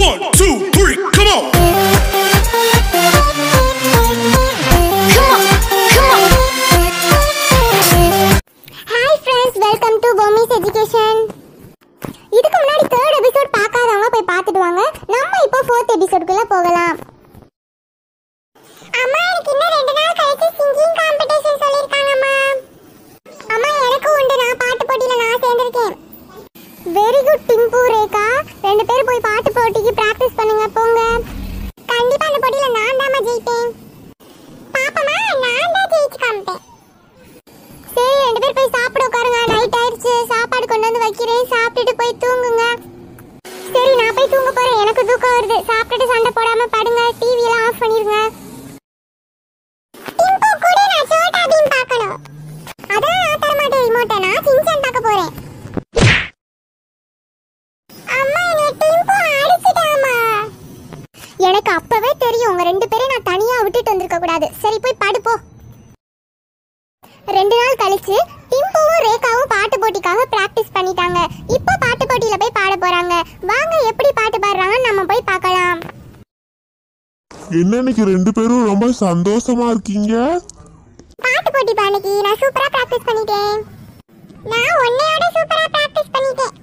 One, two, three, come on! Hi friends welcome to Bommi's education இதுக்கு முன்னாடி third episode பார்க்காதவங்க போய் பார்த்துட்டு வாங்க. நம்ம இப்போ ஃபோர்த் எபிசோடுக்குள்ள போகலாம். அம்மா எனக்கு இன்னும் ரெண்டு நாள் கழிச்சு சிங்கிங் காம்படிஷன் சொல்லிருக்காங்கம்மா அம்மா எனக்கு உண்டு. நான் பாட்டு போட்டியில நான் சேர்ந்திருக்கேன். வெரி குட் டிம்பு ரேகா ரெண்டு பேரும் போய் பாட்டு போட்டிக்கு பிராக்டிஸ் பண்ணுங்க போங்க. கண்டிப்பா அந்த போட்டியில நான் தான் ஜெயிப்பேன். பாப்பமா நான் தான் ஜெயிச்சு காமிப்பேன். சரி ரெண்டு பேர் போய் சாப்பிட உட்காருங்க. நைட் ஆயிடுச்சு. சாப்பாடு கொண்டு வந்து வைக்கிறேன். சாப்பிட்டுட்டு போய் தூங்குங்க. சரி நான் போய் தூங்க போறேன். எனக்கு தூக்கம் வருது. சாப்பிட்டுட்டு சண்டை போடாம படுங்க. டீ எல்லாம் ஆஃப் பண்ணிருங்க டிம்பு கூட நான் சோட்டா பீம் பார்க்கணும் அதெல்லாம் நான் தர மாட்டேன் ரிமோட்டை நான் சின்சான் பார்க்க போறேன் அம்மா என்னை டிம்பு அடிச்சிட்டாமா எனக்கு அப்பவே தெரியும். உங்க ரெண்டு பேரையும் நான் தனியா விட்டுட்டு வந்திருக்க கூடாது. சரி போய் படுப்போ ரெண்டு நாள் கழிச்சு டிம்புவும் ரேகாவும் பாட்டு போட்டிக்காக பிராக்டிஸ் பண்ணிட்டாங்க. இப்போ பாட்டு போட்டியில போய் பாட போறாங்க. வாங்க எப்படி பாட்டு பாடுறாங்கன்னு நம்ம போய் பார்க்கலாம். என்ன ரெண்டு பேரும் ரொம்ப சந்தோஷமா இருக்கீங்க? பாட்டு போட்டி பாணிக்கு நான் சூப்பரா பிராக்டிஸ் பண்ணிட்டேன். நான் உன்னையோட சூப்பரா பிராக்டிஸ் பண்ணிட்டேன்.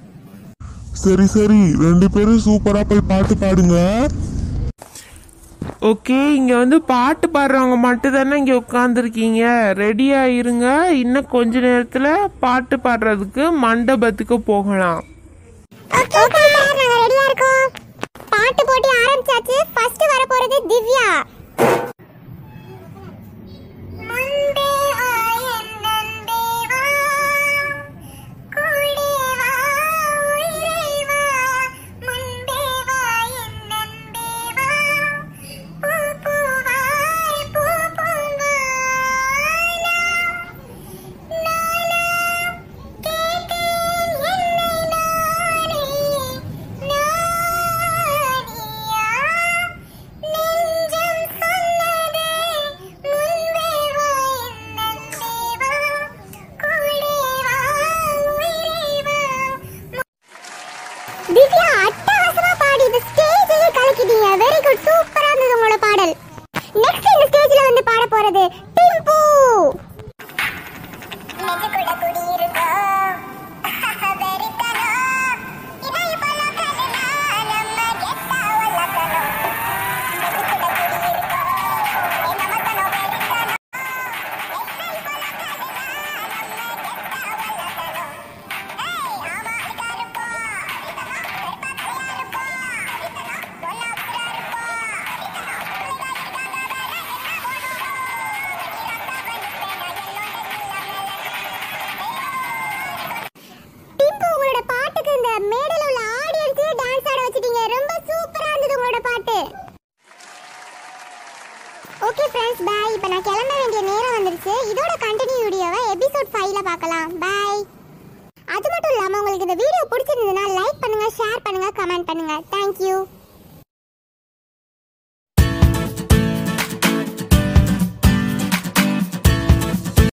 சரி சரி. ரெண்டு பேரும் சூப்பரா போய் பாட்டு பாடுங்க. ஓகே இங்க வந்து பாட்டு பாடுறவங்க மட்டும் தானே இங்க உட்காந்துருக்கீங்க ரெடியா இருங்க. இன்னும் கொஞ்ச நேரத்துல பாட்டு பாடுறதுக்கு மண்டபத்துக்கு போகலாம். பாட்டு போட்டி ஆரம்பிச்சாச்சு. ஃபர்ஸ்ட் வர போறது திவ்யா. ஓகே ஃப்ரெண்ட்ஸ் பாய் இப்போ நான் கிளம்ப வேண்டிய நேரம் வந்துருச்சு. இதோட கண்டினியூ வீடியோவை எபிசோட் ஃபைவ்ல பார்க்கலாம். பாய் அது மட்டும் இல்லாமல் உங்களுக்கு இந்த வீடியோ பிடிச்சிருந்ததுன்னா லைக் பண்ணுங்கள் ஷேர் பண்ணுங்கள் கமெண்ட் பண்ணுங்க. தேங்க்யூ